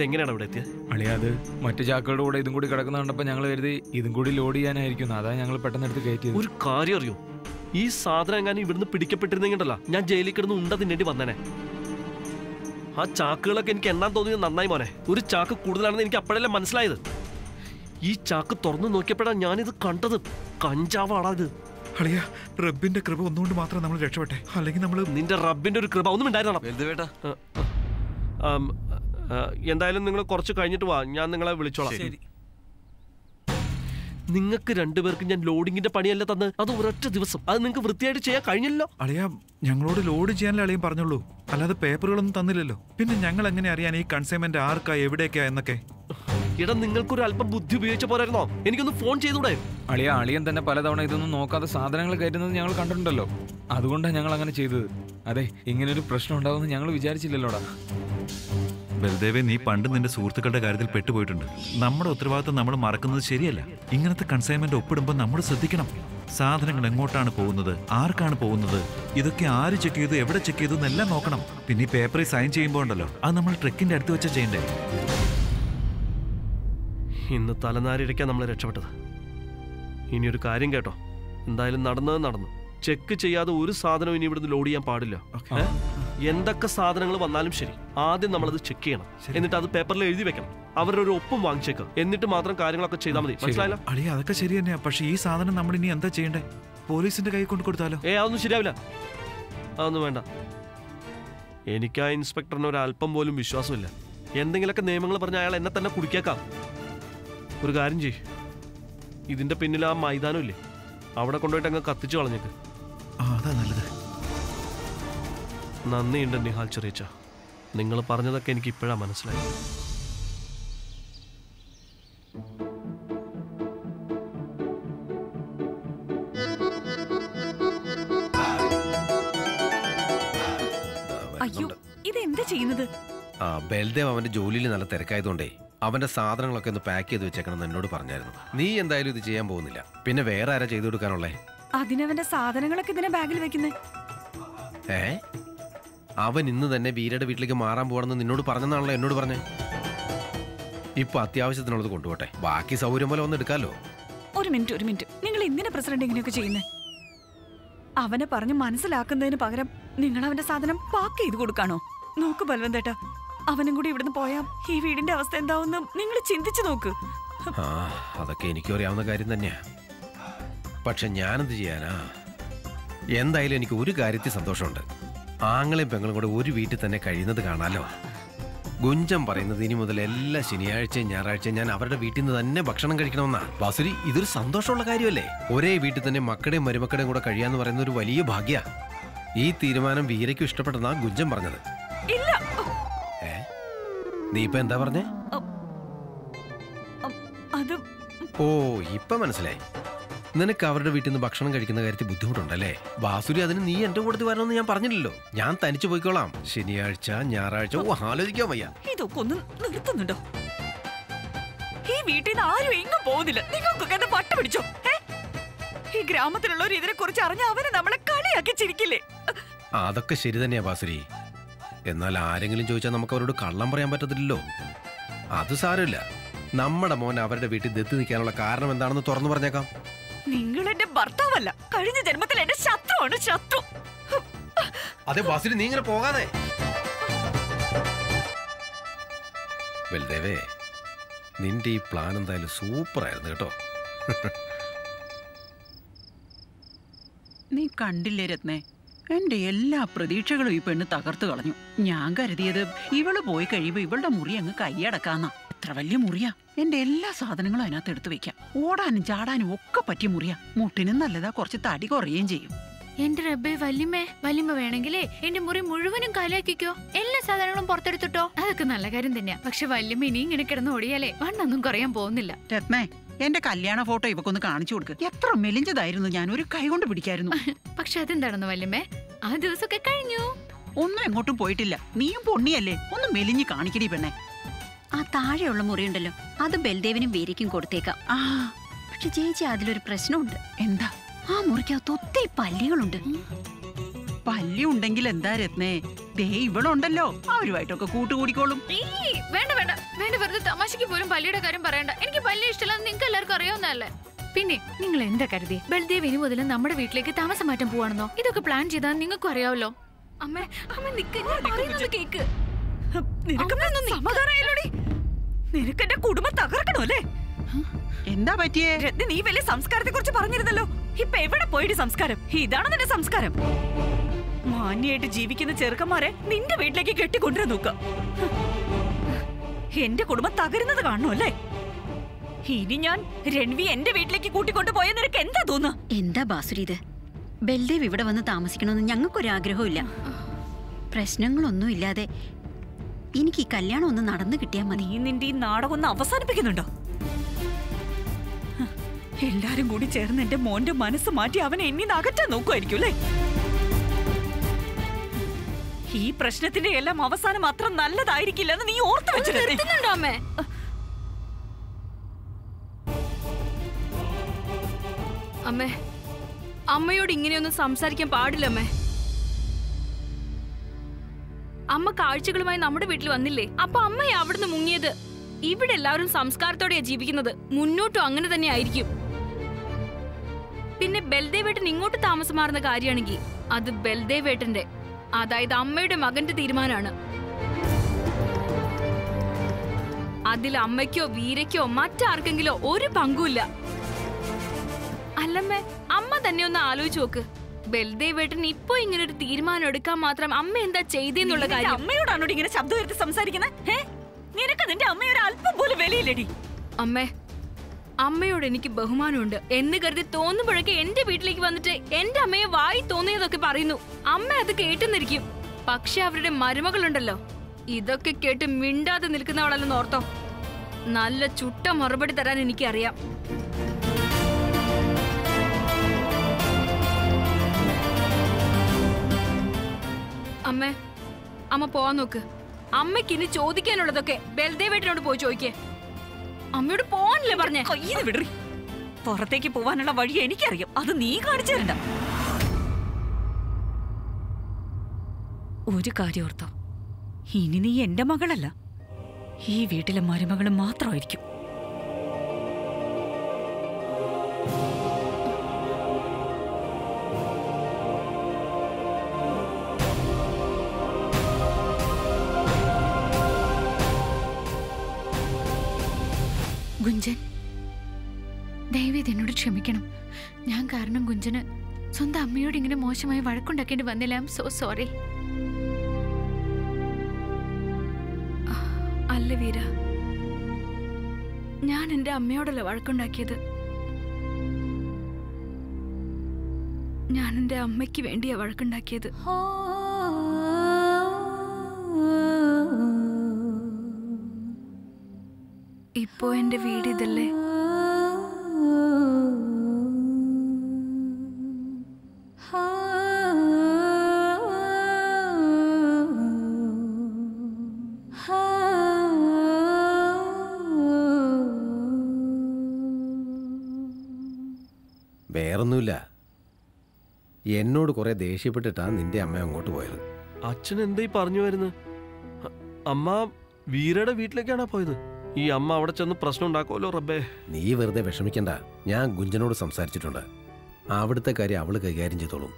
ഇതെങ്ങനെയാണ് ഇവിടെ എത്തിയത്? അളിയാത് മറ്റു ചാക്കുകളുടെ കൂടെ ഇതും കൂടി കിടക്കുന്ന കണ്ടപ്പോൾ ഞങ്ങൾ കരുതി ഇതും കൂടി ലോഡ് ചെയ്യാനായിരിക്കും അതാ ഞങ്ങൾ പെട്ടെന്ന് എടുത്ത് കയറ്റിയത്. ഒരു കാര്യം അറിയോ? ഈ സാധനം എങ്ങാനും ഇവിടുന്ന് പിടിക്കപ്പെട്ടിരുന്നെങ്കിണ്ടല്ല. ഞാൻ ജയിലിൽ കിടന്ന് ഉണ്ട തിന്നേണ്ടി വന്നേനെ. ആ ചാക്കുകളൊക്കെ എനിക്ക് എണ്ണാൻ തോന്നിയത് നന്നായി മോനെ. ഒരു ചാക്ക് കൂടുതലാണെന്ന് എനിക്ക് അപ്പോഴല്ലേ മനസ്സിലായത്. ഈ ചാക്ക് തുറന്നു നോക്കിയപ്പോഴാണ് ഞാനിത് കണ്ടത്. കഞ്ചാവാടാ ഇത്. അളിയ റബ്ബിന്റെ കൃപ ഒന്നുകൊണ്ട് മാത്രം നമ്മൾ രക്ഷപ്പെട്ടെ. അല്ലെങ്കിൽ നമ്മൾ നിന്റെ റബ്ബിന്റെ ഒരു കൃപ ഒന്നും ഉണ്ടായിരുന്നോ എന്തായാലും നിങ്ങൾ കുറച്ച് കഴിഞ്ഞിട്ട് വാ. ഞാൻ നിങ്ങളെ വിളിച്ചോളാം. നിങ്ങൾക്ക് രണ്ടുപേർക്കും ഞാൻ ലോഡിങ്ങിന്റെ പണിയല്ല തന്ന്? അത് ഒരൊറ്റ ദിവസം. അത് നിങ്ങൾക്ക് വൃത്തിയായിട്ട് ചെയ്യാൻ കഴിഞ്ഞല്ലോ അളിയാ ഞങ്ങളോട് ലോഡ് ചെയ്യാനല്ലേ അളിയും പറഞ്ഞുള്ളൂ. അല്ലാതെ പേപ്പറുകളൊന്നും തന്നില്ലല്ലോ. പിന്നെ ഞങ്ങൾ എങ്ങനെ അറിയാൻ ഈ കൺസൈൻമെന്റ് ആർക്കാ എവിടേക്കാ എന്നൊക്കെ? ഇട നിങ്ങൾക്കൊരു അല്പം ബുദ്ധി ഉപയോഗിച്ച പോരായിരുന്നോ? എനിക്കൊന്ന് ഫോൺ ചെയ്തൂടെ? അളിയ അളിയൻ തന്നെ പലതവണ ഇതൊന്നും നോക്കാതെ സാധനങ്ങൾ കയറ്റുന്നത് ഞങ്ങൾ കണ്ടിട്ടുണ്ടല്ലോ. അതുകൊണ്ടാണ് ഞങ്ങൾ അങ്ങനെ ചെയ്തത്. അതെ ഇങ്ങനൊരു ഒരു പ്രശ്നം ഉണ്ടാവുമെന്ന് ഞങ്ങൾ വിചാരിച്ചില്ലല്ലോടാ. ബൽദേവെ നീ പണ്ട് നിന്റെ സുഹൃത്തുക്കളുടെ കാര്യത്തിൽ പെട്ടുപോയിട്ടുണ്ട്. നമ്മുടെ ഉത്തരവാദിത്വം നമ്മൾ മറക്കുന്നത് ശരിയല്ല. ഇങ്ങനത്തെ കൺസൈൻമെന്റ് ഒപ്പിടുമ്പോൾ നമ്മൾ ശ്രദ്ധിക്കണം. സാധനങ്ങൾ എങ്ങോട്ടാണ് പോകുന്നത്? ആർക്കാണ് പോകുന്നത്? ഇതൊക്കെ ആര് ചെക്ക് ചെയ്തു? എവിടെ ചെക്ക് ചെയ്തു? എന്നെല്ലാം നോക്കണം. പിന്നെ ഈ പേപ്പറിൽ സൈൻ ചെയ്യുമ്പോൾ ഉണ്ടല്ലോ. അത് നമ്മൾ ട്രക്കിന്റെ അടുത്ത് വെച്ചാൽ ചെയ്യണ്ടേ? ഇന്ന് തലനാരിടയ്ക്കാൻ നമ്മൾ രക്ഷപ്പെട്ടത്. ഇനിയൊരു ഒരു കാര്യം കേട്ടോ. എന്തായാലും നടന്നത് നടന്നു. ചെക്ക് ചെയ്യാതെ ഒരു സാധനവും ഇനി ഇവിടുന്ന് ലോഡ് ചെയ്യാൻ പാടില്ല? എന്തൊക്കെ സാധനങ്ങൾ വന്നാലും ശരി ആദ്യം നമ്മളത് ചെക്ക് ചെയ്യണം. എന്നിട്ട് അത് പേപ്പറിൽ എഴുതി വെക്കണം. അവരുടെ ഒരു ഒപ്പം വാങ്ങിച്ചേക്ക്. എന്നിട്ട് മാത്രം കാര്യങ്ങളൊക്കെ ചെയ്താൽ മതി. മനസ്സിലായല്ലോ? അളി അതൊക്കെ ശരി തന്നെയാ. പക്ഷെ ഈ സാധനം നമ്മൾ ഇനി എന്താ ചെയ്യണ്ടേ? പോലീസിന്റെ കൈ കൊണ്ട് കൊടുത്താലോ? ഏ അതൊന്നും ശരിയാവില്ല. അതൊന്നും വേണ്ട. എനിക്ക് ആ ഇൻസ്പെക്ടറിന് ഒരു അല്പം പോലും വിശ്വാസമില്ല. എന്തെങ്കിലുമൊക്കെ നിയമങ്ങൾ പറഞ്ഞ അയാൾ എന്നെ തന്നെ കുടിക്കേക്കാം ഒരു കാര്യം ചെയ്യ്. ഇതിന്റെ പിന്നിൽ ആ മൈതാനം ഇല്ലേ അവിടെ കൊണ്ടുപോയിട്ട് അങ്ങ് കത്തിച്ചു കളഞ്ഞേക്ക്. ആ അതാ നല്ലത്. നന്ദിയുണ്ട് നിഹാൽ ചെറിയച്ച. നിങ്ങൾ പറഞ്ഞതൊക്കെ എനിക്ക് ഇപ്പോഴാണ് മനസ്സിലായി അയ്യോ ഇതെന്താ ചെയ്യുന്നത്? ആ ബൽദേവ് അവന്റെ ജോലിയിൽ നല്ല തിരക്കായതുകൊണ്ടേ അവന്റെ സാധനങ്ങളൊക്കെ ഒന്ന് പാക്ക് ചെയ്ത് വെച്ചേക്കണം എന്ന് എന്നോട് പറഞ്ഞായിരുന്നു. നീ എന്തായാലും ഇത് ചെയ്യാൻ പോകുന്നില്ല. പിന്നെ വേറെ ആരാ ചെയ്തു കൊടുക്കാനുള്ളേ? അതിനവന്റെ സാധനങ്ങളൊക്കെ ഇതിനെ ബാഗിൽ വെക്കുന്നേ. ഏ? അവൻ ഇന്ന് തന്നെ വീരയുടെ വീട്ടിലേക്ക് മാറാൻ പോകണമെന്ന് നിന്നോട് പറഞ്ഞെന്നാണല്ലോ എന്നോട് പറഞ്ഞേ. ഇപ്പൊ അത്യാവശ്യത്തിനുള്ളത് കൊണ്ടുപോട്ടെ. ബാക്കി സൗകര്യം പോലെ ഒന്ന് എടുക്കാലോ. ഒരു മിനിറ്റ് ഒരു മിനിറ്റ്. നിങ്ങൾ എന്തിനാ പ്രസിഡന്റ് ഇങ്ങനെയൊക്കെ ചെയ്യുന്നേ? അവനെ പറഞ്ഞ് മനസ്സിലാക്കുന്നതിന് പകരം നിങ്ങൾ അവന്റെ സാധനം പാക്ക് ചെയ്ത് കൊടുക്കാണോ? നോക്ക് ബൽവന്തേട്ട അവനും കൂടി ഇവിടുന്ന് പോയാ ഈ വീടിന്റെ അവസ്ഥ എന്താവുന്ന നിങ്ങൾ ചിന്തിച്ചു നോക്ക്. അതൊക്കെ എനിക്കും അറിയാവുന്ന കാര്യം തന്നെയാ. പക്ഷെ ഞാനെന്ത് ചെയ്യാനാ? എന്തായാലും എനിക്ക് ഒരു കാര്യത്തിൽ സന്തോഷമുണ്ട്. ആങ്ങളെയും പെങ്ങളും കൂടെ ഒരു വീട്ടിൽ തന്നെ കഴിയുന്നത് കാണാലോ? ഗുഞ്ചം പറയുന്നത് ഇനി മുതൽ എല്ലാ ശനിയാഴ്ചയും ഞായറാഴ്ചയും ഞാൻ അവരുടെ വീട്ടിൽ നിന്ന് തന്നെ ഭക്ഷണം കഴിക്കണമെന്നാ. ബാസുരി ഇതൊരു സന്തോഷമുള്ള കാര്യമല്ലേ? ഒരേ വീട്ടിൽ തന്നെ മക്കളുടെയും മരുമക്കളുടെയും കൂടെ കഴിയാന്ന് പറയുന്ന ഒരു വലിയ ഭാഗ്യ. ഈ തീരുമാനം വീരയ്ക്കും ഇഷ്ടപ്പെട്ടെന്നാ ഗുഞ്ചം പറഞ്ഞത്. ഇല്ല. ഏ? നീ ഇപ്പൊ എന്താ പറഞ്ഞേ? ഓ ഇപ്പൊ മനസ്സിലായി. നിനക്ക് അവരുടെ വീട്ടിൽ നിന്ന് ഭക്ഷണം കഴിക്കുന്ന കാര്യത്തിൽ ബുദ്ധിമുട്ടുണ്ടല്ലേ? വാസുരി അതിന് നീ എന്റെ കൂടെ വരണമെന്ന് ഞാൻ പറഞ്ഞില്ലല്ലോ. ഞാൻ തനിച്ചു പോയിക്കോളാം. ശനിയാഴ്ച ഞായറാഴ്ച ഓ ആലോചിക്കാൻ വയ്യ. ഇതൊക്കെ ഒന്ന് നിർത്തുന്നുണ്ടോ? ഈ വീട്ടിൽ നിന്ന് ആരും എങ്ങും പോകുന്നില്ല. നിങ്ങൾക്കൊക്കെ എന്നെ പട്ട പിടിച്ചോ? ഈ ഗ്രാമത്തിലുള്ളവർ ഇതിനെ കുറിച്ച് അറിഞ്ഞ അവരെ നമ്മളെ കളിയാക്കി ചിരിക്കില്ലേ? അതൊക്കെ ശരി തന്നെയാ ബാസുരി എന്നാൽ ആരെങ്കിലും ചോദിച്ചാൽ നമുക്ക് അവരോട് കള്ളം പറയാൻ പറ്റത്തില്ലല്ലോ. അത് സാരമില്ല. നമ്മുടെ മോൻ അവരുടെ വീട്ടിൽ ദത്ത് നിൽക്കാനുള്ള കാരണം എന്താണെന്ന് തുറന്നു പറഞ്ഞേക്കാം. നിങ്ങൾ എന്റെ ഭർത്താവല്ല. കഴിഞ്ഞ ജന്മത്തിൽ എന്റെ ശത്രുവാണ് ശത്രു. അതെ ബാസുരി നീ ഇങ്ങനെ പോകാതെ. ബൽദേവേ നിന്റെ ഈ പ്ലാൻ എന്തായാലും സൂപ്പർ ആയിരുന്നു കേട്ടോ. നീ കണ്ടില്ലേ രത്നേ? എന്റെ എല്ലാ പ്രതീക്ഷകളും ഈ പെണ്ണ് തകർത്തു കളഞ്ഞു. ഞാൻ കരുതിയത് ഇവൾ പോയി കഴിയുമ്പോ ഇവളുടെ മുറി അങ്ങ് കൈയടക്കാന്നാ. എത്ര വലിയ മുറിയാ. എന്റെ എല്ലാ സാധനങ്ങളും അതിനകത്ത് എടുത്തു വെക്കാം. ഓടാനും ചാടാനും ഒക്കെ പറ്റിയ മുറിയാ. മുട്ടിനും നല്ലതാ കുറച്ച് തടി കുറയുകയും ചെയ്യും. എന്റെ റബ്ബേ വല്യമ്മേ വല്യമ്മ വേണമെങ്കിലേ എന്റെ മുറി മുഴുവനും കാലാക്കിക്കോ എല്ലാ സാധനങ്ങളും പുറത്തെടുത്തിട്ടോ. അതൊക്കെ നല്ല കാര്യം തന്നെയാ. പക്ഷെ വല്യമ്മ ഇനി ഇങ്ങനെ കിടന്ന് ഓടിയാലേ വണ്ണൊന്നും കുറയാൻ പോകുന്നില്ല. രത്മേ എന്റെ കല്യാണ ഫോട്ടോ ഇവക്കൊന്ന് കാണിച്ചു കൊടുക്ക്. എത്ര മെലിഞ്ഞതായിരുന്നു. ഞാൻ ഒരു കൈ കൊണ്ട് പിടിക്കായിരുന്നു. പക്ഷെ അതെന്താണെന്ന് വല്യമ്മേ ആ ദിവസമൊക്കെ കഴിഞ്ഞു. ഒന്നും എങ്ങോട്ടും പോയിട്ടില്ല. നീയും പൊണ്ണിയല്ലേ? ഒന്ന് മെലിഞ്ഞ് കാണിക്കടി പെണ്ണെ. ആ താഴെയുള്ള മുറിയുണ്ടല്ലോ. അത് ബൽദേവിനും വേരിക്കും കൊടുത്തേക്കാം. ആ. പക്ഷെ ചേച്ചി അതിലൊരു പ്രശ്നമുണ്ട്. എന്താ? ആ മുറിക്കകത്ത് ഒത്തിരി പല്ലികളുണ്ട്. പല്ലി ഉണ്ടെങ്കിൽ എന്താ രത്നേ? ദേ ഇവളുണ്ടല്ലോ. അവരുമായിട്ടൊക്കെ കൂട്ടുകൂടിക്കോളും. ഈ, വേണ്ട വേണ്ട. വേണ്ട വെറുതെ തമാശക്ക് പോലും പല്ലിയുടെ കാര്യം പറയണ്ട. എനിക്ക് പല്ലി ഇഷ്ടമല്ല നിങ്ങൾക്ക് എല്ലാവർക്കും അറിയാവുന്നതല്ലേ? പിന്നെ നിങ്ങൾ എന്താ കരുതി ബൽദേവ് ഇനി മുതൽ നമ്മുടെ വീട്ടിലേക്ക് താമസം മാറ്റം പോവാണെന്നോ? ഇതൊക്കെ പ്ലാൻ ചെയ്താൽ നിങ്ങൾക്കും അറിയാവല്ലോ. അമ്മേ അമ്മ നിക്കുന്നു ഞാൻ പറയുന്നത് കേക്ക്. നിനക്കൊന്നും സമാധാനമായില്ലോടി? നിനക്ക് എന്റെ കുടുംബം തകർക്കണോ അല്ലേ? എന്താ പറ്റിയേ? രത്ന നീ വലിയ സംസ്കാരത്തെ കുറിച്ച് പറഞ്ഞിരുന്നല്ലോ. ഇപ്പൊ എവിടെ പോയിട്ട് സംസ്കാരം? ഇതാണ് നിന്റെ സംസ്കാരം? മാന്യായിട്ട് ജീവിക്കുന്ന ചെറുക്കന്മാരെ നിന്റെ വീട്ടിലേക്ക് കെട്ടിക്കൊണ്ടുവരാൻ നോക്ക. എന്റെ കുടുംബം തകരുന്നത് കാണണോ അല്ലേ? ഇനി ഞാൻ രൺവി എന്റെ വീട്ടിലേക്ക് കൂട്ടിക്കൊണ്ടു പോയ നിനക്ക് എന്താ തോന്നുക? എന്താ ബാസുരി ഇത്? ബൽദേവ് ഇവിടെ വന്ന് താമസിക്കണമെന്ന് ഞങ്ങൾക്കൊരാഗ്രഹമില്ല പ്രശ്നങ്ങളൊന്നും ഇല്ലാതെ എനിക്ക് ഈ കല്യാണം ഒന്ന് നടന്നു കിട്ടിയാൽ മതി. നീ നിന്റെ ഈ നാടകം ഒന്ന് അവസാനിപ്പിക്കുന്നുണ്ടോ? എല്ലാരും കൂടി ചേർന്ന് എന്റെ മോന്റെ മനസ്സ് മാറ്റി അവനെ എന്നിന്ന് അകറ്റാൻ നോക്കുമായിരിക്കും അല്ലേ? ഈ പ്രശ്നത്തിന്റെ എല്ലാം അവസാനം അത്ര നല്ലതായിരിക്കില്ലെന്ന് നീ ഓർത്തു വെച്ചിട്ടുണ്ടോ അമ്മേ? അമ്മേ അമ്മയോട് ഇങ്ങനെയൊന്നും സംസാരിക്കാൻ പാടില്ല അമ്മേ. അമ്മ കാഴ്ചകളുമായി നമ്മുടെ വീട്ടിൽ വന്നില്ലേ? അപ്പൊ അമ്മയെ അവിടുന്ന് മുങ്ങിയത്. ഇവിടെ എല്ലാവരും സംസ്കാരത്തോടെയാ ജീവിക്കുന്നത്. മുന്നോട്ടും അങ്ങനെ തന്നെ ആയിരിക്കും. പിന്നെ ബൽദേവേട്ടൻ ഇങ്ങോട്ട് താമസം മാറുന്ന കാര്യമാണെങ്കിൽ അത് ബൽദേവേട്ടന്റെ അതായത് അമ്മയുടെ മകന്റെ തീരുമാനമാണ് അതിൽ അമ്മയ്ക്കോ വീരയ്ക്കോ മറ്റാർക്കെങ്കിലോ ഒരു പങ്കുമില്ല. അല്ലമ്മേ അമ്മ തന്നെ ഒന്ന് ആലോചിച്ച് നോക്ക്. ബൽദേവേട്ടൻ ഇപ്പൊ ഇങ്ങനെ ഒരു തീരുമാനം എടുക്കാൻ മാത്രം അമ്മ എന്താ ചെയ്തെന്നുള്ള കാര്യം? അമ്മയോടാണോ ഇങ്ങനെ ശബ്ദം ഉയർത്തി സംസാരിക്കുന്നത് നിനക്ക് നിന്റെ അമ്മയൊരു അല്പം പോലും വിലയില്ലടി അമ്മേ അമ്മയോട് എനിക്ക് ബഹുമാനമുണ്ട്. എന്ന് കരുതി തോന്നുമ്പോഴൊക്കെ എന്റെ വീട്ടിലേക്ക് വന്നിട്ട് എന്റെ അമ്മയെ വായി തോന്നിയതൊക്കെ പറയുന്നു. അമ്മ അത് കേട്ടുന്നിരിക്കും. പക്ഷെ അവരുടെ മരുമകളുണ്ടല്ലോ. ഇതൊക്കെ കേട്ട് മിണ്ടാതെ നിൽക്കുന്നവളല്ലെന്ന് ഓർത്തോ നല്ല ചുട്ട മറുപടി തരാൻ എനിക്കറിയാം. അമ്മ പോവാൻ നോക്ക്. അമ്മയ്ക്ക് ഇനി ചോദിക്കാനുള്ളതൊക്കെ ബൽദേവേട്ടനോട് പോയി ചോദിക്കേ. അമ്മയോട് പോവാനല്ലേ പറഞ്ഞേ? പുറത്തേക്ക് പോവാനുള്ള വഴി എനിക്കറിയാം. അത് നീ കാണിച്ചു തരണ്ട. ഒരു കാര്യം ഓർത്തോ. ഇനി നീ എന്റെ മകളല്ല. ഈ വീട്ടിലെ മരുമകൾ മാത്രമായിരിക്കും. എന്നോട് ക്ഷമിക്കണം. ഞാൻ കാരണം ഗുഞ്ചന് സ്വന്തം അമ്മയോട് ഇങ്ങനെ മോശമായി വഴക്കുണ്ടാക്കേണ്ടി വന്നില്ല. ഐ എം സോ സോറി അല്ല വീര. ഞാൻ എന്റെ അമ്മയോടല്ല വഴക്കുണ്ടാക്കിയത്? ഞാൻ എന്റെ അമ്മയ്ക്ക് വേണ്ടിയാ വഴക്കുണ്ടാക്കിയത്. ഇപ്പോ എന്റെ വീട് ഇതല്ലേ എന്നോട് കുറെ ദേഷ്യപ്പെട്ടിട്ടാണ് നിന്റെ അമ്മ അങ്ങോട്ട് പോയത്. അച്ഛൻ എന്താ ഈ പറഞ്ഞു വരുന്നത് അമ്മ വീരയുടെ വീട്ടിലേക്കാണോ പോയത്? ഈ അമ്മ അവിടെ ചെന്ന് പ്രശ്നം ഉണ്ടാക്കുമല്ലോ റബ്ബേ. നീ വെറുതെ വിഷമിക്കണ്ട. ഞാൻ ഗുഞ്ചനോട് സംസാരിച്ചിട്ടുണ്ട്. അവിടുത്തെ കാര്യം അവൾ കൈകാര്യം ചെയ്തോളും.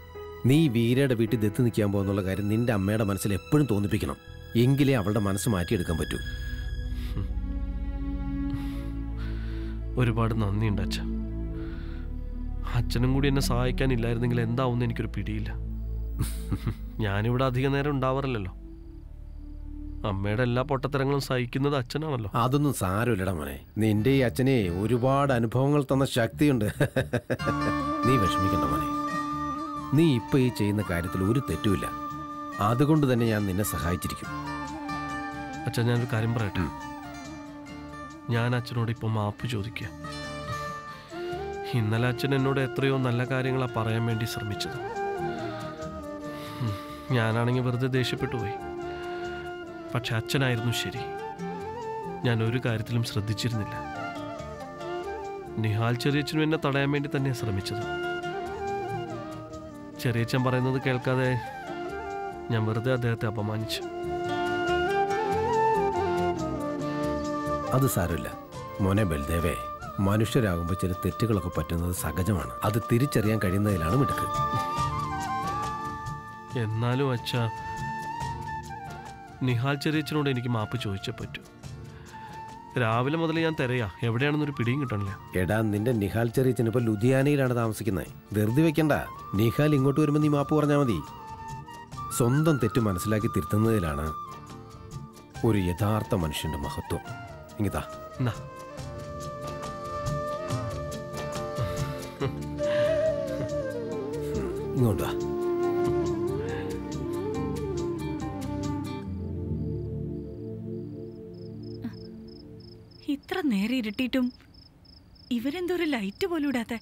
നീ വീരയുടെ വീട്ടിൽ ദത്ത് നിൽക്കാൻ പോകുന്നുള്ള കാര്യം നിന്റെ അമ്മയുടെ മനസ്സിൽ എപ്പോഴും തോന്നിപ്പിക്കണം. എങ്കിലേ അവളുടെ മനസ്സ് മാറ്റിയെടുക്കാൻ പറ്റൂ. ഒരുപാട് നന്ദിയുണ്ട് അച്ഛൻ. അച്ഛനും കൂടി എന്നെ സഹായിക്കാനില്ലായിരുന്നെങ്കിൽ എന്താവുമെന്ന് എനിക്കൊരു പിടിയില്ല. ഞാനിവിടെ അധിക നേരം ഉണ്ടാവാറില്ലല്ലോ. അമ്മയുടെ എല്ലാ പൊട്ടത്തരങ്ങളും സഹിക്കുന്നത് അച്ഛനാണല്ലോ. അതൊന്നും സാരമില്ലടാ മോനെ. നിന്റെ ഈ അച്ഛനെ ഒരുപാട് അനുഭവങ്ങൾ തന്ന ശക്തിയുണ്ട്. നീ വിഷമിക്കണ്ട മോനെ. നീ ഇപ്പൊ ഈ ചെയ്യുന്ന കാര്യത്തിൽ ഒരു തെറ്റുമില്ല. അതുകൊണ്ട് തന്നെ ഞാൻ നിന്നെ സഹായിച്ചിരിക്കും. അച്ഛൻ ഞാനൊരു കാര്യം പറയട്ടെ? ഞാൻ അച്ഛനോട് ഇപ്പം മാപ്പ് ചോദിക്കുക ഇന്നലെ അച്ഛൻ എന്നോട് എത്രയോ നല്ല കാര്യങ്ങളാണ് പറയാൻ വേണ്ടി ശ്രമിച്ചത്. ഞാനാണെങ്കിൽ വെറുതെ ദേഷ്യപ്പെട്ടു പോയി. പക്ഷെ അച്ഛനായിരുന്നു ശരി. ഞാൻ ഒരു കാര്യത്തിലും ശ്രദ്ധിച്ചിരുന്നില്ല. നിഹാൽ ചെറിയച്ഛനും എന്നെ തടയാൻ വേണ്ടി തന്നെയാണ് ശ്രമിച്ചത്. ചെറിയച്ഛൻ പറയുന്നത് കേൾക്കാതെ ഞാൻ വെറുതെ അദ്ദേഹത്തെ അപമാനിച്ചു. അത് സാരമില്ല. മോനെ ബൽദേവേ മനുഷ്യരാകുമ്പോൾ ചില തെറ്റുകളൊക്കെ പറ്റുന്നത് സഹജമാണ്. അത് തിരിച്ചറിയാൻ കഴിയുന്നതിലാണ് മിടുക്ക്. എന്നാലും അച്ഛ നിഹാൽ ചെറിയച്ചനോട് എനിക്ക് മാപ്പ് ചോദിച്ചേ പറ്റൂ. രാവിലെ മുതൽ ഞാൻ തിരയാ. എവിടെയാണെന്നൊരു പിടിയും കിട്ടണില്ല. എടാ നിന്റെ നിഹാൽ ചെറിയച്ചൻ ഇപ്പൊ ലുധിയാനയിലാണ് താമസിക്കുന്നത് ധൃതി വെക്കണ്ട. നിഹാൽ ഇങ്ങോട്ട് വരുമ്പോൾ നീ മാപ്പ് പറഞ്ഞാൽ മതി. സ്വന്തം തെറ്റ് മനസ്സിലാക്കി തിരുത്തുന്നതിലാണ് ഒരു യഥാർത്ഥ മനുഷ്യന്റെ മഹത്വം. ഇങ്ങിതാ ഇങ്ങോട്ട് വാ. ഇത്ര നേരെ ഇരുട്ടിയിട്ടും ഇവരെന്തോ ഒരു ലൈറ്റ് പോലും ഇടാത്തെ?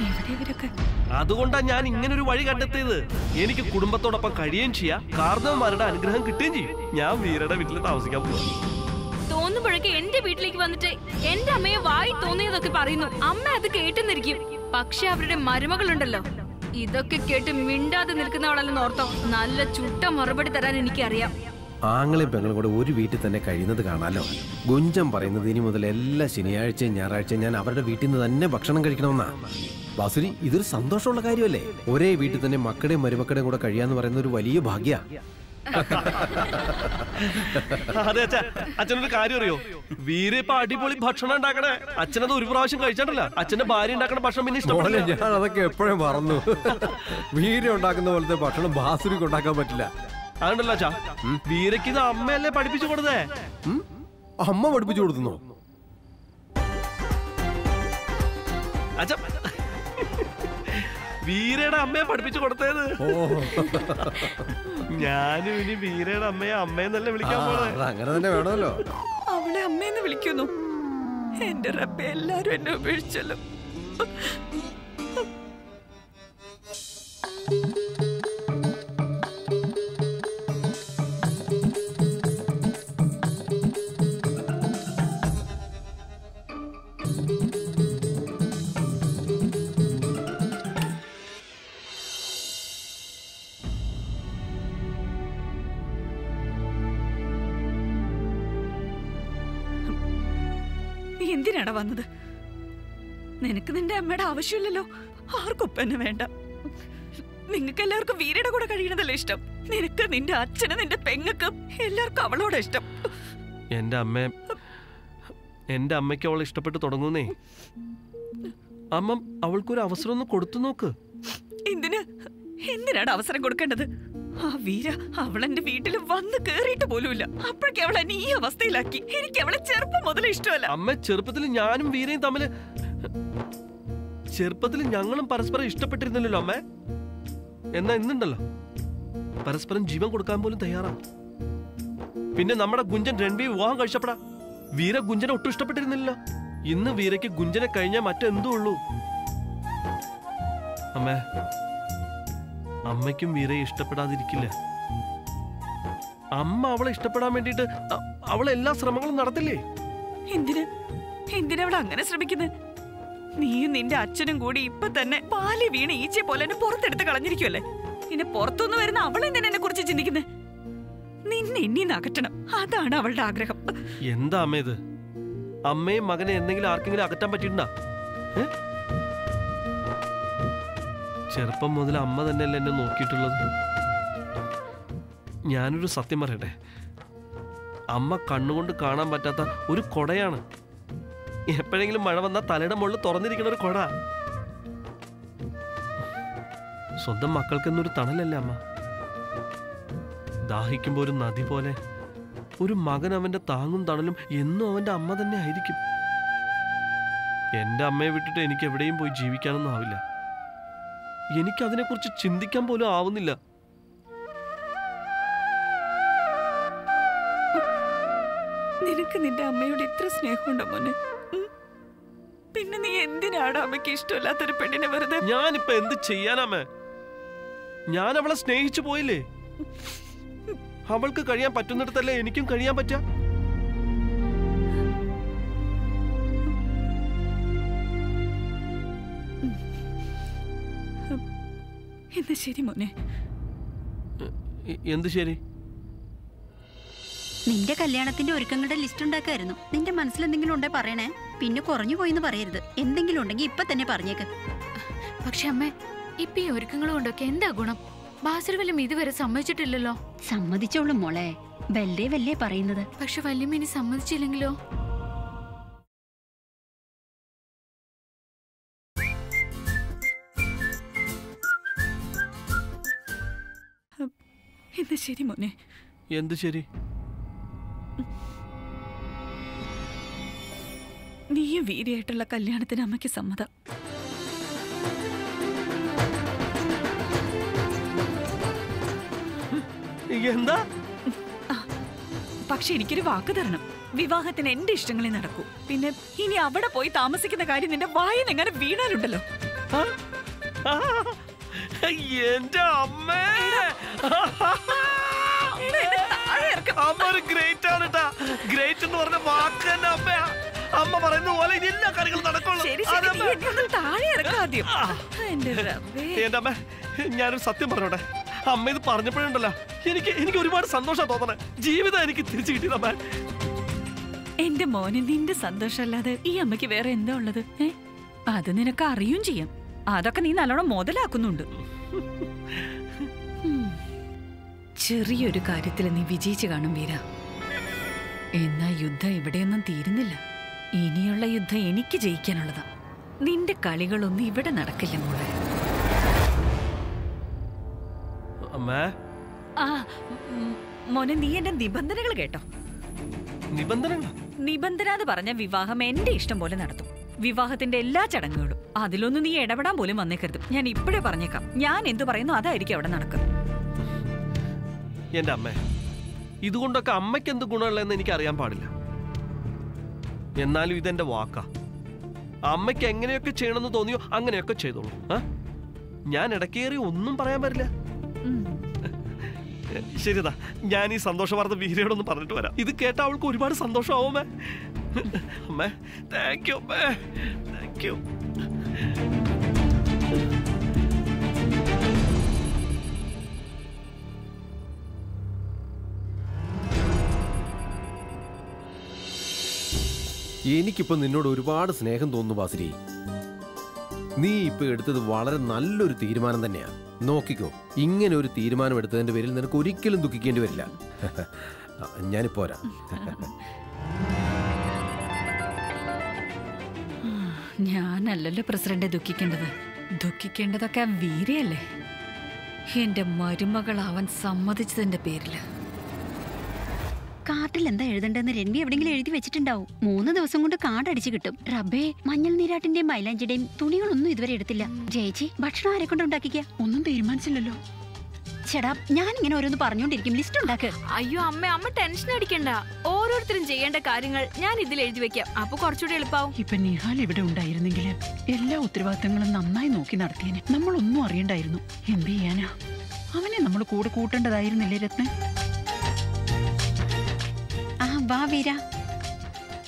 അതുകൊണ്ടാ അതുകൊണ്ടാണ് ഞാൻ ഇങ്ങനെ ഒരു വഴി കണ്ടെത്തിയത്. എനിക്ക് കുടുംബത്തോടൊപ്പം കഴിയുകയും ചെയ്യാം. കാർന്നവന്മാരുടെ അനുഗ്രഹം കിട്ടുകയും ചെയ്യും. ഞാൻ വീരയുടെ വീട്ടിൽ താമസിക്കാൻ എന്റെ വീട്ടിലേക്ക് വന്നിട്ട് എന്റെ അമ്മയെ വായി തോന്നിയതൊക്കെ പറയുന്നു. അമ്മ അത് കേട്ടെന്നിരിക്കും. പക്ഷെ അവരുടെ മരുമകളുണ്ടല്ലോ. ഇതൊക്കെ കേട്ട് മിണ്ടാതെ നിൽക്കുന്നവളല്ലെന്ന് ഓർത്തോ. നല്ല ചുട്ട മറുപടി തരാൻ എനിക്കറിയാം. ആങ്ങളെയും പെങ്ങളും കൂടെ ഒരു വീട്ടിൽ തന്നെ കഴിയുന്നത് കാണാലോ? ഗുഞ്ചം പറയുന്നത് ഇനി മുതൽ എല്ലാ ശനിയാഴ്ചയും ഞായറാഴ്ചയും ഞാൻ അവരുടെ വീട്ടിൽ നിന്ന് തന്നെ ഭക്ഷണം കഴിക്കണമെന്നാ. വാസുരി ഇതൊരു സന്തോഷമുള്ള കാര്യമല്ലേ? ഒരേ വീട്ടിൽ തന്നെ മക്കളുടെയും മരുമക്കളുടെയും കൂടെ കഴിയാന്ന് പറയുന്ന ഒരു വലിയ ഭാഗ്യ. അതെ അച്ഛാ. അച്ഛനൊരു കാര്യം അറിയോ വീര ഇപ്പൊ അടിപൊളി ഭക്ഷണം ഉണ്ടാക്കണേ. അച്ഛനത് ഒരു പ്രാവശ്യം കഴിച്ചിട്ടില്ല. അച്ഛന്റെ ഭാര്യ ഉണ്ടാക്കണ ഭക്ഷണം പിന്നെ മോനെ ഇഷ്ടപ്പെടില്ല ഞാൻ അതൊക്കെ എപ്പോഴും മറന്നു. വീര ഉണ്ടാക്കുന്ന പോലത്തെ ഭക്ഷണം ബാസുരിക്ക് ഉണ്ടാക്കാൻ പറ്റില്ല. അതുണ്ടല്ലോ അച്ഛാ. വീരയ്ക്ക് ഇത് അമ്മയല്ലേ പഠിപ്പിച്ചു കൊടുത്തേ? അമ്മ പഠിപ്പിച്ചു കൊടുത്തുന്നോ? അച്ഛ വീരയുടെ അമ്മയെ പഠിപ്പിച്ചു കൊടുത്തേത്. ഞാനും ഇനി വീരയുടെ അമ്മയെ അമ്മയെന്നല്ലേ വിളിക്കാൻ പോണേ. അങ്ങനെ തന്നെ വേണമല്ലോ. അവളെ അമ്മയെന്ന് വിളിക്കുന്നു. എന്റെ റബ്ബെ എല്ലാരും എന്നെ ഉപേക്ഷിച്ചല്ലോ. വന്നത്. നിനക്ക് നിന്റെ അമ്മയുടെ ആവശ്യമില്ലല്ലോ. ആർക്കൊപ്പം എന്നെ വേണ്ട? നിങ്ങൾക്ക് എല്ലാവർക്കും വീരയുടെ കൂടെ കഴിയണതല്ലേ ഇഷ്ടം? നിനക്ക് നിന്റെ അച്ഛന് നിന്റെ പെങ്ങക്ക് എല്ലാവർക്കും അവളോട് ഇഷ്ടം. എന്റെ അമ്മ എന്റെ അമ്മയ്ക്ക് അവൾ ഇഷ്ടപ്പെട്ട് തുടങ്ങുന്നേ. അമ്മ അവൾക്കൊരു അവസരം ഒന്ന് കൊടുത്തു നോക്ക്. എന്തിന്? എന്തിനാണ് അവസരം കൊടുക്കേണ്ടത്? ആ വീര അവളെന്റെ വീട്ടിൽ വന്ന് കേറിയിട്ട് പോലുമില്ല. അപ്പോഴേക്കും അവൾ എന്നെ ഈ അവസ്ഥയിലാക്കി. എനിക്ക് അവളെ ചെറുപ്പം മുതൽ ഇഷ്ടമല്ല. അമ്മ ചെറുപ്പത്തിൽ ഞാനും വീരയും തമ്മിൽ ചെറുപ്പത്തിൽ ഞങ്ങളും പരസ്പരം ഇഷ്ടപ്പെട്ടിരുന്നല്ലോ അമ്മ. എന്നാ ഇന്നുണ്ടല്ലോ? പരസ്പരം ജീവൻ കൊടുക്കാൻ പോലും തയ്യാറാണ് പിന്നെ നമ്മുടെ ഗുഞ്ചൻ രൺവി വിവാഹം കഴിച്ചപ്പെടാ വീര ഗുഞ്ചനെ ഒട്ടും ഇഷ്ടപ്പെട്ടിരുന്നില്ലല്ലോ. ഇന്ന് വീരയ്ക്ക് ഗുഞ്ചനെ കഴിഞ്ഞാൽ മറ്റെന്തോ ഉള്ളൂ അമ്മേ അമ്മയ്ക്കും വീരയെ ഇഷ്ടപ്പെടാതിരിക്കില്ല. അമ്മ അവളെ ഇഷ്ടപ്പെടാൻ വേണ്ടിട്ട് അവളെ എല്ലാ ശ്രമങ്ങളും നടത്തില്ലേ? എന്തിന്? എന്തിനാ അവൾ അങ്ങനെ ശ്രമിക്കുന്നത് നീയും നിന്റെ അച്ഛനും കൂടി ഇപ്പൊ തന്നെ പാലി വീണ ഈച്ചയെ പോലെ എന്നെ പുറത്തെടുത്ത് കളഞ്ഞിരിക്കുമല്ലേ പിന്നെ പുറത്തുനിന്ന് വരുന്ന അവൾ എന്തിനാ എന്നെ കുറിച്ച് ചിന്തിക്കുന്നത് നിന്നെ ഇനി അകറ്റണം അതാണ് അവളുടെ ആഗ്രഹം. എന്താ അമ്മ ഇത്? അമ്മയും മകനെ എന്തെങ്കിലും ആർക്കെങ്കിലും അകറ്റാൻ പറ്റിയിട്ടുണ്ടാ? ചെറുപ്പം മുതൽ അമ്മ തന്നെയല്ലേ എന്നെ നോക്കിയിട്ടുള്ളത്? ഞാനൊരു സത്യം പറയട്ടെ? അമ്മ കണ്ണുകൊണ്ട് കാണാൻ പറ്റാത്ത ഒരു കൊടയാണ്. എപ്പോഴെങ്കിലും മഴ വന്നാൽ തലയുടെ മുകളിൽ തുറന്നിരിക്കുന്ന ഒരു കൊട. സ്വന്തം മക്കൾക്കെന്നൊരു തണലല്ലേ അമ്മ? ദാഹിക്കുമ്പോൾ ഒരു നദി പോലെ ഒരു മകൻ അവന്റെ താങ്ങും തണലും എന്നും അവന്റെ അമ്മ തന്നെ ആയിരിക്കും. എന്റെ അമ്മയെ വിട്ടിട്ട് എനിക്ക് എവിടെയും പോയി ജീവിക്കാനൊന്നും ആവില്ല. എനിക്ക് അതിനെക്കുറിച്ച് ചിന്തിക്കാൻ പോലും ആവുന്നില്ല. നിനക്ക് നിന്റെ അമ്മയോട് ഇത്ര സ്നേഹമുണ്ടോ മോനെ? പിന്നെ നീ എന്തിനാണ് അമ്മയ്ക്ക് ഇഷ്ടമില്ലാത്തൊരു പെണ്ണിനെ വെറുതെ ഞാനിപ്പോ എന്ത് ചെയ്യാനാമേ ഞാൻ അവളെ സ്നേഹിച്ചു പോയില്ലേ? അവൾക്ക് കഴിയാൻ പറ്റുന്നിടത്തല്ലേ എനിക്കും കഴിയാൻ പറ്റുക എന്നാ ശരി മോനെ? എന്ത് ശരി? നിന്റെ കല്യാണത്തിന്റെ ഒരുക്കങ്ങളുടെ ലിസ്റ്റ് ഉണ്ടാക്കായിരുന്നു. നിന്റെ മനസ്സിൽ എന്തെങ്കിലും ഉണ്ടേ പറയണേ? പിന്നെ കുറഞ്ഞു പോയിന്ന് പറയരുത്. എന്തെങ്കിലും ഉണ്ടെങ്കിൽ ഇപ്പൊ തന്നെ പറഞ്ഞേക്ക്. പക്ഷെ അമ്മേ ഇപ്പൊ ഈ ഒരുക്കങ്ങൾ കൊണ്ടൊക്കെ എന്താ ഗുണം? ബാസുരവല്ലം ഇതുവരെ സമ്മതിച്ചിട്ടില്ലല്ലോ. സമ്മതിച്ചോളും മോളെ. വെല്ലേ വല്ലേ പറയുന്നത്. പക്ഷെ വല്യമ്മ ഇനി സമ്മതിച്ചില്ലെങ്കിലോ? എന്നാ ശരി മോനെ? എന്ത് ശരി? നീയും വീരിയായിട്ടുള്ള കല്യാണത്തിന് അമ്മയ്ക്ക് സമ്മതം. എന്താ? പക്ഷെ എനിക്കൊരു വാക്ക് തരണം. വിവാഹത്തിന് എന്റെ ഇഷ്ടങ്ങളെ നടക്കൂ. പിന്നെ ഇനി അവിടെ പോയി താമസിക്കുന്ന കാര്യം നിന്റെ വായന എങ്ങനെ വീണാലുണ്ടല്ലോ എന്റെ അമ്മേ. അമ്മ ഒരു ഗ്രേറ്റ് ആണ് ഗ്രേറ്റ് എന്ന് പറഞ്ഞ വാക്ക് തന്നെ അമ്മയാ അമ്മ പറയുന്ന പോലെ എല്ലാ കാര്യങ്ങളും നടക്കുള്ളൂ. എന്റെ അമ്മ ഞാനൊരു സത്യം പറഞ്ഞോട്ടെ. അമ്മ ഇത് പറഞ്ഞപ്പോഴുണ്ടല്ലോ. എനിക്ക് എനിക്ക് ഒരുപാട് സന്തോഷം തോന്നണേ. ജീവിതം എനിക്ക് തിരിച്ചു കിട്ടിയതമ്മ. എന്റെ മോനെ നിന്റെ സന്തോഷമല്ലാതെ ഈ അമ്മയ്ക്ക് വേറെ എന്താ ഉള്ളത്? അത് നിനക്ക് അറിയും ചെയ്യാം. അതൊക്കെ നീ നല്ലോണം മുതലാക്കുന്നുണ്ട്. ചെറിയൊരു കാര്യത്തിൽ നീ വിജയിച്ചു കാണും വീര. എന്നാ യുദ്ധം ഇവിടെയൊന്നും തീരുന്നില്ല. ഇനിയുള്ള യുദ്ധം എനിക്ക് ജയിക്കാനുള്ളതാ. നിന്റെ കളികളൊന്നും ഇവിടെ നടക്കില്ല മോളെ. അമ്മേ. ആ മോനെ നീ എന്റെ നിബന്ധനകൾ കേട്ടോ. നിബന്ധനകൾ നിബന്ധന എന്ന് പറഞ്ഞ വിവാഹം എന്റെ ഇഷ്ടം പോലെ നടത്തും. വിവാഹത്തിന്റെ എല്ലാ ചടങ്ങുകളും. അതിലൊന്നും നീ ഇടപെടാൻ പോലും വന്നേക്കരുത്. ഞാൻ ഇപ്പോഴേ പറഞ്ഞേക്കാം. ഞാൻ എന്തു പറയുന്നു അതായിരിക്കും അവിടെ നടക്കുക എന്റെ അമ്മ ഇതുകൊണ്ടൊക്കെ അമ്മയ്ക്ക് എന്ത് ഗുണമുള്ളതെന്ന് എനിക്ക് അറിയാൻ പാടില്ല. എന്നാലും ഇതെന്റെ വാക്കാ. അമ്മയ്ക്ക് എങ്ങനെയൊക്കെ ചെയ്യണമെന്ന് തോന്നിയോ അങ്ങനെയൊക്കെ ചെയ്തോളൂ. ഞാൻ ഇടക്കേറി ഒന്നും പറയാൻ പറ്റില്ല. ശരിതാ ഞാൻ ഈ സന്തോഷ വാർത്ത വീരയോടൊന്ന് പറഞ്ഞിട്ട് വരാം. ഇത് കേട്ട അവൾക്ക് ഒരുപാട് സന്തോഷമാവും അമ്മേ താങ്ക് യു അമ്മേ. താങ്ക് യു എനിക്കിപ്പോ നിന്നോട് ഒരുപാട് സ്നേഹം തോന്നുന്നു ബാസിരി നീ ഇപ്പൊ എടുത്തത് വളരെ നല്ലൊരു തീരുമാനം തന്നെയാ. നോക്കിക്കോ ഇങ്ങനെ ഒരു തീരുമാനം എടുത്തതിന്റെ പേരിൽ നിനക്ക് ഒരിക്കലും ദുഃഖിക്കേണ്ടി വരില്ല. ഞാനിപ്പോ ഞാനല്ലല്ലോ പ്രസിഡന്റ് ദുഃഖിക്കേണ്ടത്. ദുഃഖിക്കേണ്ടതൊക്കെ ആ വീരയല്ലേ? എന്റെ മരുമകൾ അവൻ സമ്മതിച്ചതിന്റെ പേരിൽ. കാർഡിൽ എന്താ എഴുതണ്ടെന്ന് രൺവി എവിടെങ്കിലും എഴുതി വെച്ചിട്ടുണ്ടാവും. മൂന്ന് ദിവസം കൊണ്ട് കാർഡ് അടിച്ചു കിട്ടും. റബ്ബേ മഞ്ഞൾ നീരാട്ടിന്റെയും മൈലാഞ്ചിയുടെയും തുണികളൊന്നും ഇതുവരെ എടുത്തില്ല. ജയിച്ചി ഭക്ഷണം ആരെ കൊണ്ട് ഉണ്ടാക്കിക്ക? ഒന്നും തീരുമാനിച്ചില്ലല്ലോ. ചേടാ ഞാൻ ഇങ്ങനെ ഓരോന്ന് പറഞ്ഞോണ്ടിരിക്കും. ലിസ്റ്റ് ഉണ്ടാക്ക്. അയ്യോ അമ്മ അമ്മ ടെൻഷൻ അടിക്കണ്ട. ഓരോരുത്തരും ചെയ്യേണ്ട കാര്യങ്ങൾ ഞാൻ ഇതിൽ എഴുതി വെക്കാം. അപ്പൊ കുറച്ചുകൂടി എളുപ്പാവും. ഇപ്പൊ നിഹാൽ ഇവിടെ ഉണ്ടായിരുന്നെങ്കിൽ എല്ലാ ഉത്തരവാദിത്തങ്ങളും നന്നായി നോക്കി നടത്തിയനെ. നമ്മൾ ഒന്നും അറിയണ്ടായിരുന്നു. എന്ത് ചെയ്യാനാ? അവനെ നമ്മൾ കൂടെ കൂട്ടേണ്ടതായിരുന്നില്ലേ രത്ന? ആ വാ വീര.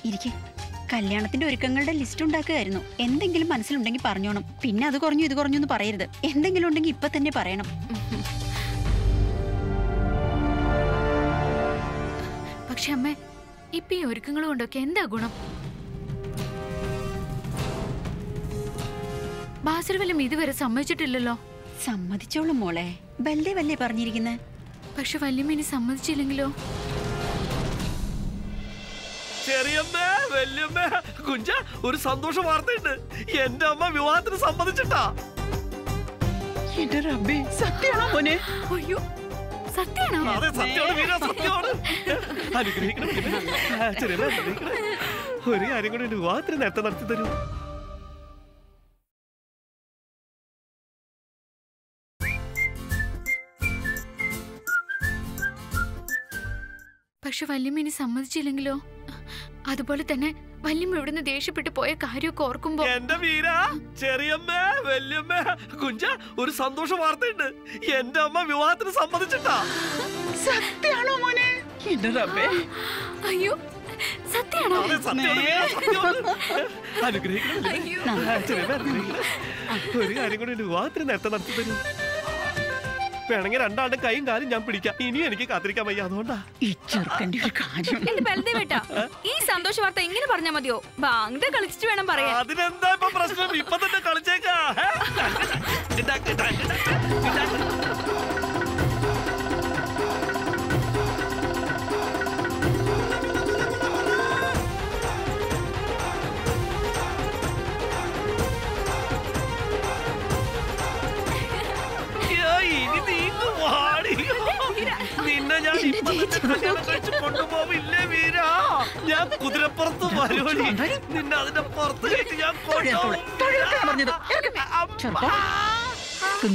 ഇരിക്കെ. കല്യാണത്തിന്റെ ഒരുക്കങ്ങളുടെ ലിസ്റ്റ് ഉണ്ടാക്കുകയായിരുന്നു. എന്തെങ്കിലും മനസ്സിലുണ്ടെങ്കിൽ പറഞ്ഞോണം. പിന്നെ അത് കുറഞ്ഞു ഇത് കുറഞ്ഞു എന്ന് പറയരുത്. എന്തെങ്കിലും ഉണ്ടെങ്കിൽ ഇപ്പൊ തന്നെ പറയണം. പക്ഷെ അമ്മേ ഇപ്പൊ ഈ ഒരുക്കങ്ങൾ കൊണ്ടൊക്കെ എന്താ ഗുണം? ബാസുരവല്ലം ഇതുവരെ സമ്മതിച്ചിട്ടില്ലല്ലോ. സമ്മതിച്ചോളും മോളെ. വല്ലേ വല്ലേ പറഞ്ഞിരിക്കുന്നത് പക്ഷെ വല്യമ്മ ഇനി സമ്മതിച്ചില്ലെങ്കിലോ? ചെറിയമ്മ വല്യമ്മ കുഞ്ച ഒരു സന്തോഷ വാർത്തയുണ്ട്. എന്റെ അമ്മ വിവാഹത്തിന് സമ്മതിച്ചിട്ടാ. എന്റെ റബ്ബേ സത്യമാണോ മോനെ? അയ്യോ സത്യാണോ അതെ സത്യമാണ് സത്യമാണ്. അനുഗ്രഹിക്കണം. ഒരു കാര്യം കൂടി. വിവാഹത്തിന് നേരത്തെ നടത്തി തരൂ. പക്ഷെ വല്യമ്മ ഇനി സമ്മതിച്ചില്ലെങ്കിലോ? അതുപോലെ തന്നെ വല്യമ്മ ഇവിടുന്ന് ദേഷ്യപ്പെട്ട് പോയ കാര്യമൊക്കെ ഓർക്കുമ്പോ എന്റെ വീര ചെറിയമ്മ വല്യമ്മ കുഞ്ച ഒരു സന്തോഷ വാർത്തയുണ്ട്. എന്റെ അമ്മ വിവാഹത്തിന് സമ്മതിച്ചിട്ടാ. സത്യാണോ മോനെ? അയ്യോ സത്യാണോ. അനുഗ്രഹിക്കണം. ഒരു കാര്യം കൂടി. വിവാഹത്തിന് നേരത്തെ നടത്തി തരൂ. വേണമെങ്കിൽ രണ്ടാളുടെ കൈയും കാലും ഞാൻ പിടിക്കാം. ഇനി എനിക്ക് കാത്തിരിക്കാൻ വയ്യ അതുകൊണ്ടാ. ഈ ചെറുക്കന്റെ ഒരു കാര്യം. എന്റെ ഈ സന്തോഷ വാർത്ത ഇങ്ങനെ പറഞ്ഞാ മതിയോ? ബാങ്ക് കളിച്ചിട്ട് വേണം പറയാൻ. അതിനെന്താ ഇപ്പൊ പ്രശ്നം? ഇപ്പൊ തന്നെ കളിച്ചേക്കാ. ഞാൻ ഇപ്പൊ തന്നെ കല്യാണം കഴിച്ച് കൊണ്ടുപോവില്ലേ വീര? ഞാൻ കുതിരപ്പുറത്ത് വരുവടി. നിന്നെ അതിന്റെ പുറത്ത് കയറ്റി ഞാൻ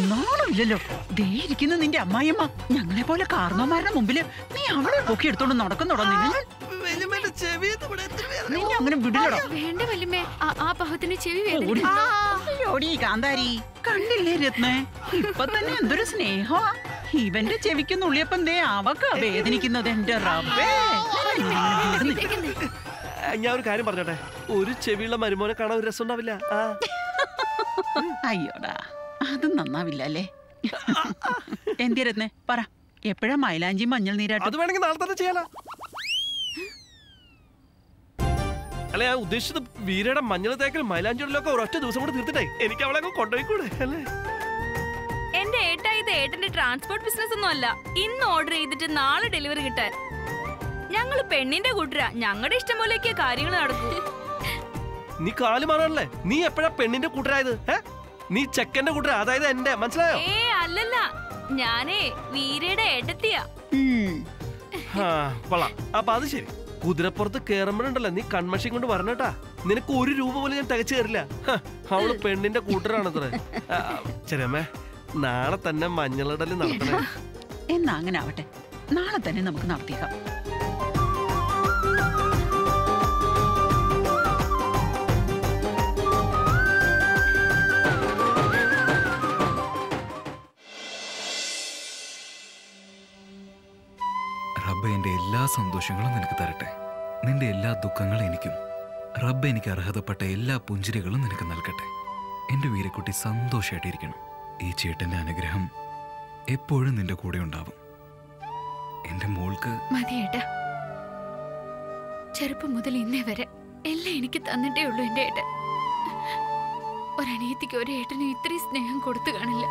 നാണമില്ലല്ലോ. ദേ ഇരിക്കുന്ന നിന്റെ അമ്മായിയമ്മ. ഞങ്ങളെ പോലെ കാർന്നോമാരുടെ മുമ്പിൽ നീ അവളെ പൊക്കി എടുത്തോണ്ട് നടക്കുന്നുടോ അങ്ങനെ വിടില്ലടോ. വേണ്ട വല്യമ്മേ. ആ- പാവത്തിന് ചെവി ഓടി. കാന്താരി. കണ്ടില്ലേ രത്നേ? ഇപ്പൊ തന്നെ എന്തൊരു സ്നേഹമാ. ഇവന്റെ ചെവിക്കുന്ന ഉള്ളിയപ്പം ദേ അവക്ക വേദനിക്കുന്നത് എന്റെ റബ്ബേ. ഞാൻ ഒരു കാര്യം പറഞ്ഞോട്ടെ? ഒരു ചെവിയുള്ള മരുമോനെ കാണാൻ ഒരു രസം ഉണ്ടാവില്ല. അയ്യോടാ അത് നന്നാവില്ല അല്ലേ? എന്തിയ രത്നേ പറ. എപ്പോഴാ മൈലാഞ്ചി മഞ്ഞൾ നീരാട്ട്? അത് വേണമെങ്കിൽ നാളെ തന്നെ ചെയ്യാലോ. അല്ല ഞാൻ ഉദ്ദേശിച്ചത് വീരയുടെ മഞ്ഞൾ തേക്കൽ മൈലാഞ്ചുകളിലൊക്കെ ഒരൊറ്റ ദിവസം കൂടെ തീർത്തിട്ടേ. എനിക്ക് അവളെ കൊണ്ടുപോയി കൊണ്ടുപോയിക്കൂടെ അല്ലേ? ഏട്ടന്റെ ട്രാൻസ്പോർട്ട് ബിസിനസ് ഒന്നും അല്ല. ഇന്ന് ഓർഡർ ചെയ്തിട്ട് നാളെ ഡെലിവറി കിട്ടാൻ. ഞങ്ങൾ പെണ്ണിന്റെ കൂട്ടരാ. ഞങ്ങളുടെ ഇഷ്ടം പോലെയൊക്കെ കാര്യങ്ങൾ നടക്കൂ. നീ കാൽ മാറാനല്ലേ? നീ എപ്പോഴാ പെണ്ണിന്റെ കൂട്ടരായത്? നീ ചെക്കന്റെ കൂട്ടര. അതായത് എന്റെ മനസ്സിലായോ? ഏ അല്ലല്ല. ഞാനേ വീരയുടെ ഏട്ടത്തിയാ. അപ്പൊ അത് ശരി. കുതിരപ്പുറത്ത് കേറുമ്പോഴുണ്ടല്ലോ നീ കൺമഷി കൊണ്ട് വരണട്ടാ നിനക്ക് ഒരു രൂപ പോലും ഞാൻ തികച്ചു കയറില്ല അവൾ പെണ്ണിന്റെ കൂട്ടരാണത്രേ ശരി അമ്മേ. നാളെ തന്നെ മഞ്ഞളിടൽ നടത്തണേ. എന്നാ അങ്ങനെ ആവട്ടെ. നാളെ തന്നെ നമുക്ക് നടത്തിയേക്കാം. റബ്ബ് എന്റെ എല്ലാ സന്തോഷങ്ങളും നിനക്ക് തരട്ടെ. നിന്റെ എല്ലാ ദുഃഖങ്ങളും എനിക്കും. റബ്ബ് എനിക്ക് അർഹതപ്പെട്ട എല്ലാ പുഞ്ചിരികളും നിനക്ക് നൽകട്ടെ. എന്റെ വീരക്കുട്ടി സന്തോഷമായിട്ടിരിക്കണം ഈ ചേട്ടന്റെ അനുഗ്രഹം എപ്പോഴും നിന്റെ കൂടെ ഉണ്ടാവും. എന്റെ മോൾക്ക് മതി ഏട്ടാ. ചെറുപ്പം മുതൽ ഇന്നേ വരെ എല്ലാം എനിക്ക് തന്നിട്ടേ ഉള്ളൂ എന്റെ ഏട്ടൻ. ഒരനിയത്തിക്ക് ഒരു ഏട്ടനും ഇത്രയും സ്നേഹം കൊടുത്തു കാണില്ല.